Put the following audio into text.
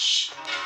Shh.